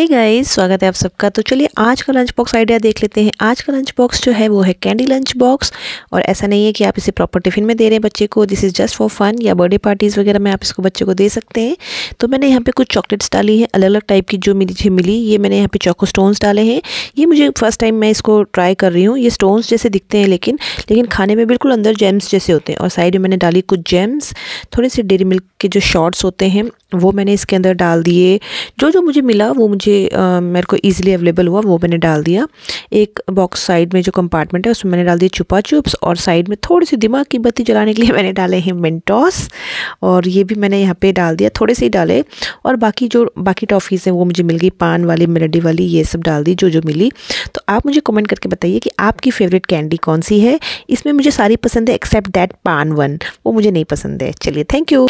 Hey guys स्वागत है आप सबका। तो चलिए आज का लंच बॉक्स आइडिया देख लेते हैं। आज का लंच बॉक्स जो है, वो है कैंडी लंच बॉक्स और ऐसा नहीं है कि आप इसे प्रॉपर टिफ़िन में दे रहे हैं बच्चे को। This is just for fun या बर्थडे पार्टीज़ वगैरह में आप इसको बच्चे को दे सकते हैं। तो मैंने यहाँ पे कुछ चॉकलेट्स डाली हैं अलग अलग टाइप की जो मुझे मिली। ये मैंने यहाँ पे चॉको स्टोन्स डाले हैं। ये मुझे फ़र्स्ट टाइम मैं इसको ट्राई कर रही हूँ। ये स्टोन्स जैसे दिखते हैं लेकिन लेकिन खाने में बिल्कुल अंदर जेम्स जैसे होते हैं। और साइड में मैंने डाली कुछ जेम्स थोड़े से डेरी मिल्क के जो शॉर्ट्स होते हैं वो मैंने इसके अंदर डाल दिए। जो जो मुझे मिला वो मुझे आ, मेरे को इजीली अवेलेबल हुआ वो मैंने डाल दिया। एक बॉक्स साइड में जो कंपार्टमेंट है उसमें मैंने डाल दिया चुपा चुप्स और साइड में थोड़ी सी दिमाग की बत्ती जलाने के लिए मैंने डाले हैं मिनटॉस और ये भी मैंने यहाँ पे डाल दिया थोड़े से ही डाले और बाकी जो बाकी टॉफ़ीज़ हैं वो मुझे मिल गई पान वाली मेलेडी वाली ये सब डाल दी जो जो मिली। तो आप मुझे कमेंट करके बताइए कि आपकी फेवरेट कैंडी कौन सी है? इसमें मुझे सारी पसंद है एक्सेप्ट दैट पान वन वो मुझे नहीं पसंद है। चलिए थैंक यू